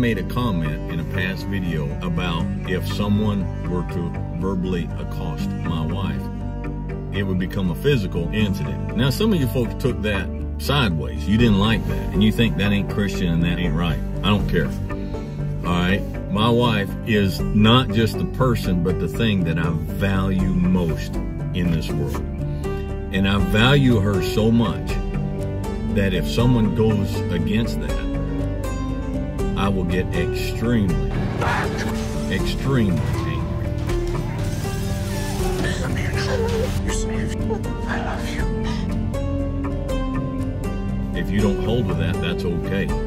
made a comment in a past video about if someone were to verbally accost my wife, it would become a physical incident. Now, some of you folks took that sideways. You didn't like that, and you think that ain't Christian and that ain't right. I don't care. All right. My wife is not just the person, but the thing that I value most in this world. And I value her so much that if someone goes against that, I will get extremely, extremely angry. I love you. If you don't hold with that, that's okay. You do what